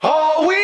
All we